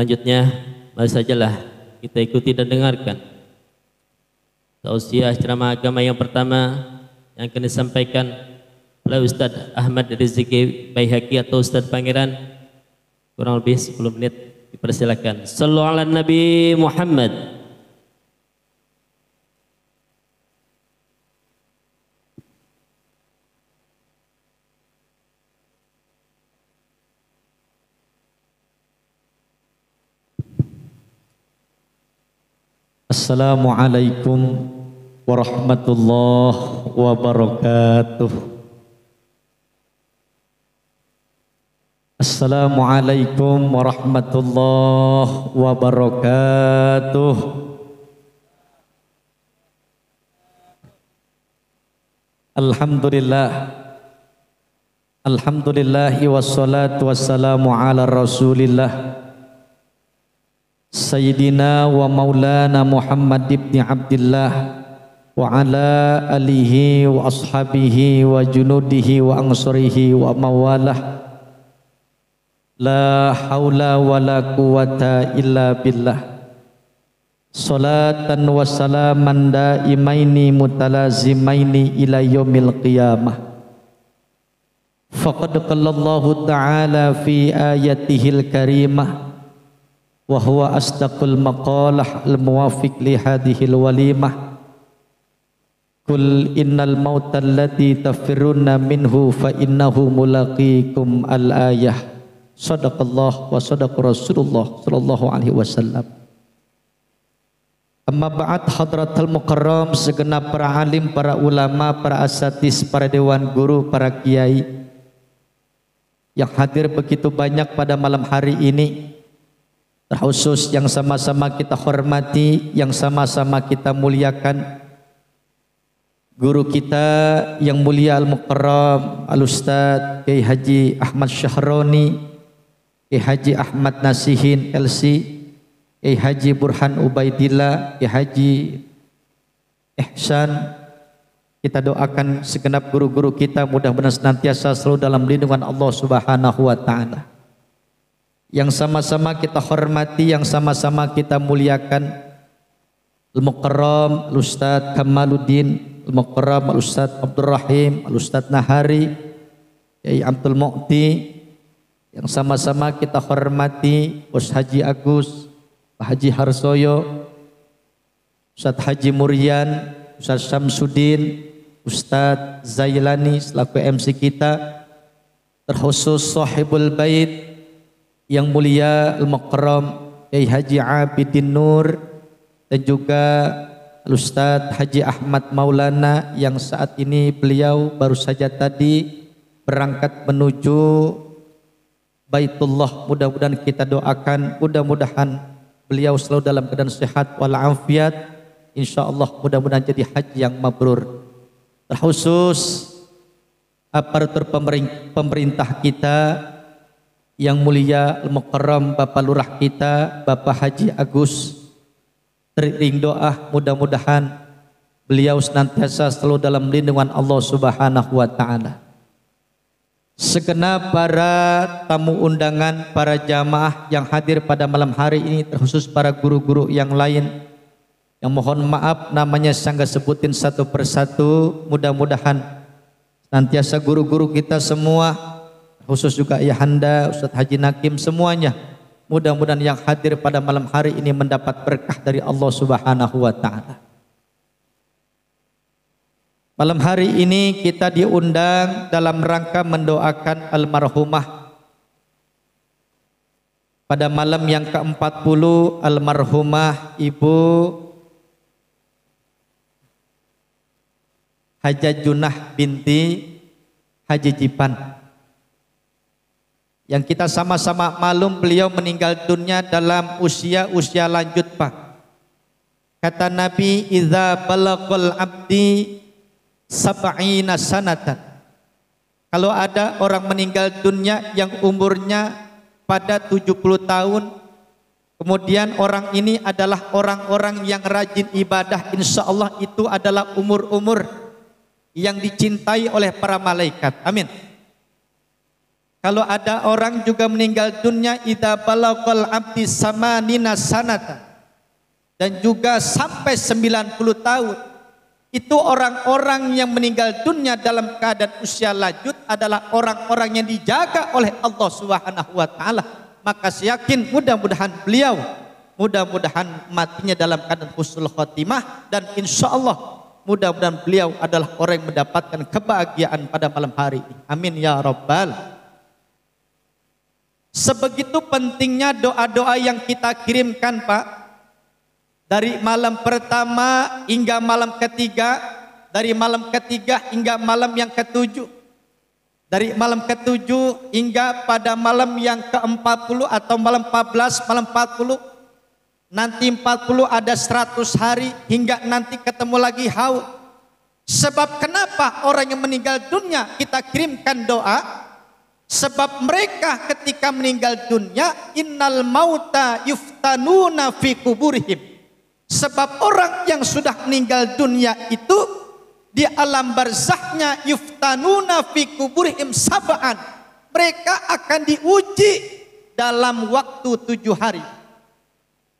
Selanjutnya, mari sajalah kita ikuti dan dengarkan tausiah ceramah agama yang pertama yang akan disampaikan oleh Ustaz Ahmad Rizki Baihaqi atau Ustaz Pangeran kurang lebih 10 menit dipersilakan. Sallu ala Nabi Muhammad. Assalamualaikum warahmatullahi wabarakatuh. Assalamualaikum warahmatullahi wabarakatuh. Alhamdulillah Alhamdulillahi wassalatu wassalamu ala rasulillah Sayyidina wa maulana Muhammad ibn Abdullah wa ala alihi wa ashabihi wa junudihi wa ansurihi wa mawalah. La hawla wa la quwata illa billah. Salatan wa salaman daimaini mutalazimaini ila yaumil qiyamah. Faqad Allah Ta'ala fi ayatihil karimah wa huwa asdaqul maqalah al muwafiq li hadhihi al walimah Kul innal mauta allati tafiruna minhu fa innahu mulaqikum al ayah Sadaqallah wa sadaq Rasulullah sallallahu alaihi wasallam. Amma ba'd hadratal mukarram segenap para alim, para ulama, para asatis, para dewan guru, para kiai yang hadir begitu banyak pada malam hari ini terkhusus yang sama-sama kita hormati, yang sama-sama kita muliakan. Guru kita yang mulia Al-Mukarram Al-Ustaz Kiai Haji Ahmad Syahroni Kiai Haji Ahmad Nasihin LC Kiai Haji Burhan Ubaidillah Kiai Haji Ihsan. Kita doakan segenap guru-guru kita mudah-mudahan senantiasa selalu dalam lindungan Allah Subhanahu wa taala yang sama-sama kita hormati, yang sama-sama kita muliakan. Al-Mukarram Al-Ustaz Kamaluddin Al-Mukarram Al-Ustaz Abdurrahim Al-Ustaz Nahari Yai Abdul Mu'ti. Yang sama-sama kita hormati Bos Haji Agus Pak Haji Harsoyo Ustaz Haji Murian Ustaz Samsudin Ustaz Zailani selaku MC kita terkhusus sahibul bait yang mulia Al-Mukarram Kiai Haji Abidin Nur dan juga Ustaz Haji Ahmad Maulana yang saat ini beliau baru saja tadi berangkat menuju Baitullah. Mudah-mudahan kita doakan mudah-mudahan beliau selalu dalam keadaan sehat walafiat. Insyaallah mudah-mudahan jadi haji yang mabrur. Terkhusus aparatur pemerintah kita yang mulia Al-Mukarram Bapak Lurah kita Bapak Haji Agus teriring doa mudah-mudahan beliau senantiasa selalu dalam lindungan Allah Subhanahu wa taala. Segenap para tamu undangan, para jamaah yang hadir pada malam hari ini terkhusus para guru-guru yang lain yang mohon maaf namanya sangga sebutin satu persatu mudah-mudahan nantiasa guru-guru kita semua khusus juga Ayahanda, Ustadz Haji Nakim semuanya. Mudah-mudahan yang hadir pada malam hari ini mendapat berkah dari Allah Subhanahu wa taala. Malam hari ini kita diundang dalam rangka mendoakan almarhumah pada malam yang ke-40 almarhumah Ibu Hajah Junah binti Haji Jipan yang kita sama-sama malum beliau meninggal dunia dalam usia-usia lanjut Pak. Kata Nabi, "Idza balagul abdi sab'ina sanatan." Kalau ada orang meninggal dunia yang umurnya pada 70 tahun, kemudian orang ini adalah orang-orang yang rajin ibadah, insya Allah itu adalah umur-umur yang dicintai oleh para malaikat. Amin. Kalau ada orang juga meninggal dunia idza balaqal abdi samanina sanata dan juga sampai 90 tahun itu orang-orang yang meninggal dunia dalam keadaan usia lanjut adalah orang-orang yang dijaga oleh Allah Subhanahu wa taala. Maka saya yakin mudah-mudahan beliau mudah-mudahan matinya dalam keadaan husnul khotimah dan insya Allah mudah-mudahan beliau adalah orang yang mendapatkan kebahagiaan pada malam hari ini. Amin ya rabbal Sebegitu pentingnya doa-doa yang kita kirimkan Pak. Dari malam pertama hingga malam ketiga Dari malam ketiga hingga malam yang ketujuh Dari malam ketujuh hingga pada malam yang ke-40 atau malam 14, malam 40 Nanti 40 ada 100 hari hingga nanti ketemu lagi haud Sebab kenapa orang yang meninggal dunia kita kirimkan doa Sebab mereka ketika meninggal dunia innal mauta yuftanuna fi kuburihim. Sebab orang yang sudah meninggal dunia itu di alam barzahnya yuftanuna fi kuburihim sab'an. Mereka akan diuji dalam waktu tujuh hari.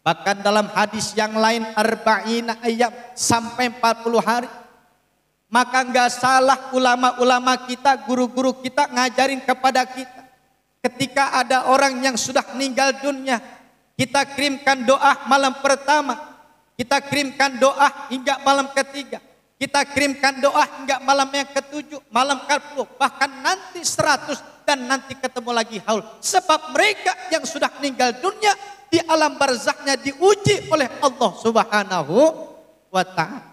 Bahkan dalam hadis yang lain arba'ina ayam sampai 40 hari. Maka nggak salah ulama-ulama kita, guru-guru kita ngajarin kepada kita. Ketika ada orang yang sudah meninggal dunia, kita kirimkan doa malam pertama, kita kirimkan doa hingga malam ketiga, kita kirimkan doa hingga malam yang ketujuh, malam ke bahkan nanti seratus dan nanti ketemu lagi haul. Sebab mereka yang sudah meninggal dunia di alam barzaknya diuji oleh Allah Subhanahu wa taala.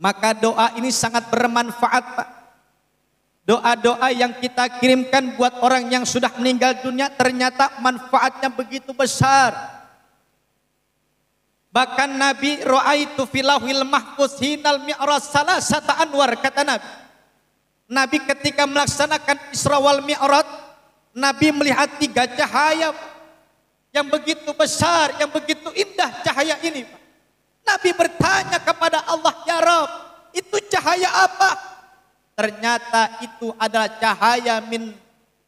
Maka doa ini sangat bermanfaat Pak. Doa-doa yang kita kirimkan buat orang yang sudah meninggal dunia ternyata manfaatnya begitu besar. Bahkan Nabi Ra'aitu filahil mahfuz hinal mi'raj salasata anwar kata Nabi. Nabi ketika melaksanakan Isra wal Mi'raj, Nabi melihat tiga cahaya yang begitu besar, yang begitu indah cahaya ini. Pak. Nabi bertanya kepada Allah, "Ya Rob, itu cahaya apa?" Ternyata itu adalah cahaya min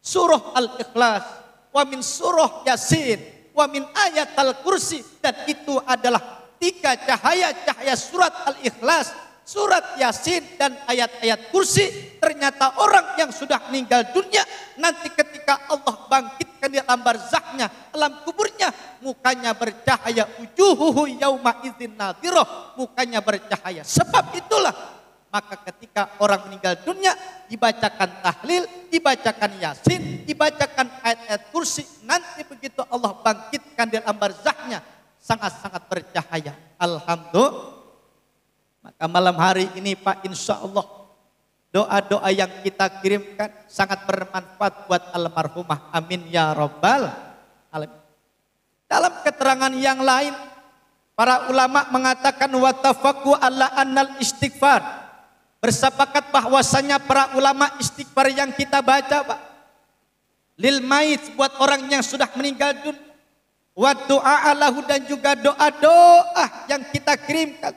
surah Al-Ikhlas, wa min surah Yasin, wa min ayat Al-Kursi dan itu adalah tiga cahaya-cahaya surat Al-Ikhlas, surat Yasin dan ayat-ayat kursi ternyata orang yang sudah meninggal dunia nanti ketika Allah bangkitkan di alam barzahnya alam kuburnya mukanya bercahaya ujuhuhu yauma idzin nadhiroh mukanya bercahaya. Sebab itulah maka ketika orang meninggal dunia dibacakan tahlil, dibacakan yasin, dibacakan ayat-ayat kursi, nanti begitu Allah bangkitkan di alam barzahnya sangat-sangat bercahaya. Alhamdulillah maka malam hari ini Pak insya Allah doa-doa yang kita kirimkan sangat bermanfaat buat almarhumah. Amin ya robbal alamin. Dalam keterangan yang lain para ulama mengatakan watafaku ala annal istighfar bersepakat bahwasanya para ulama istighfar yang kita baca Pak lil mait buat orang yang sudah meninggal dunia wa doa dan juga doa-doa yang kita kirimkan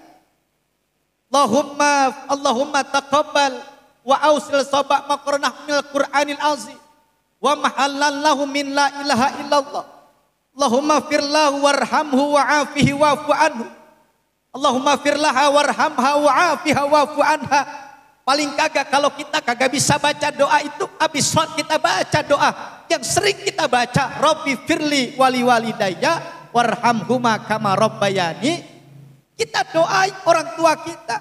Allahumma Allahumma taqabbal wa ausil sabak maqranah minal Qur'anil azim wa mahallallahu min la ilaha illallah. Allahumma firlahu warhamhu wa afihi wa'fu anhu. Allahumma firlaha warhamha wa afiha wa'fu anha. Paling kagak kalau kita kagak bisa baca doa itu habis sholat kita baca doa yang sering kita baca Robbi firli wali walidayya warhamhuma kama rabbayani kita doain orang tua kita.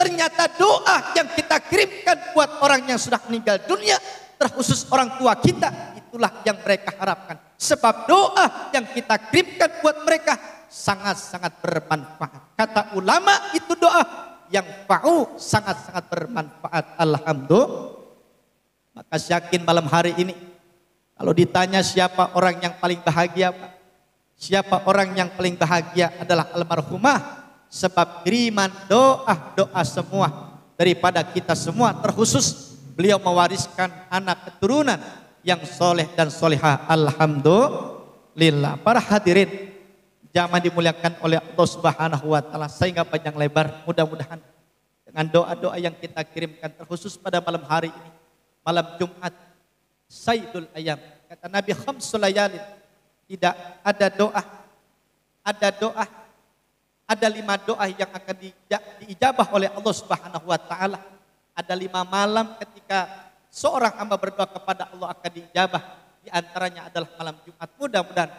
Ternyata doa yang kita kirimkan buat orang yang sudah meninggal dunia, terkhusus orang tua kita, itulah yang mereka harapkan. Sebab doa yang kita kirimkan buat mereka sangat-sangat bermanfaat. Kata ulama itu doa yang fa'u sangat-sangat bermanfaat. Alhamdulillah. Maka yakin malam hari ini, kalau ditanya siapa orang yang paling bahagia, Pak? Siapa orang yang paling bahagia adalah almarhumah sebab kiriman doa-doa semua daripada kita semua terkhusus beliau mewariskan anak keturunan yang soleh dan solehah alhamdulillah para hadirin jangan dimuliakan oleh Allah Subhanahu wa taala sehingga panjang lebar mudah-mudahan dengan doa-doa yang kita kirimkan terkhusus pada malam hari ini malam Jumat Sayyidul Ayam. Kata Nabi khamsul layalin. Tidak ada doa. Ada doa. Ada lima doa yang akan diijabah oleh Allah Subhanahu wa taala. Ada lima malam ketika seorang hamba berdoa kepada Allah akan diijabah. Di antaranya adalah malam Jumat. Mudah-mudahan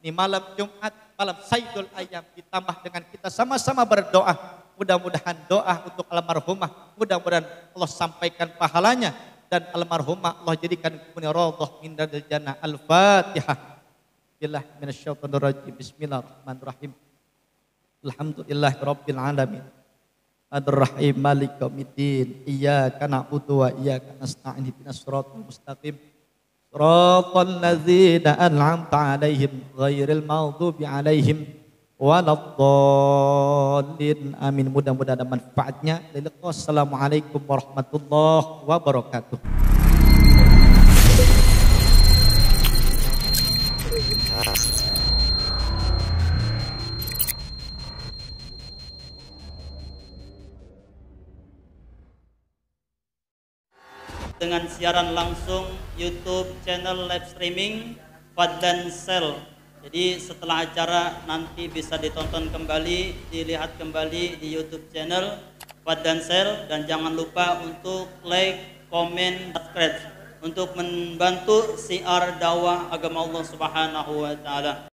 ini malam Jumat, malam Sayyidul Ayam ditambah dengan kita sama-sama berdoa. Mudah-mudahan doa untuk almarhumah, mudah-mudahan Allah sampaikan pahalanya dan almarhumah Allah jadikan punya rodoh min jannah. Al-Fatihah. Billah minasyaitonir rajim. Bismillahirrahmanirrahim. Alhamdulillah rabbil alamin. Ar-Rahim Malik Yaumiddin. Iyyaka na'budu wa iyyaka nasta'in. Ihdinas siratal mustaqim. Siratal ladzina an'amta 'alaihim ghairil maghdubi 'alaihim waladdallin amin mudah-mudahan ada manfaatnya Assalamualaikum warahmatullahi wabarakatuh dengan siaran langsung YouTube channel live streaming Fadlan Sel jadi setelah acara nanti bisa ditonton kembali, dilihat kembali di YouTube channel Fad dan Sel dan jangan lupa untuk like, komen, subscribe untuk membantu siar dakwah agama Allah Subhanahu wa taala.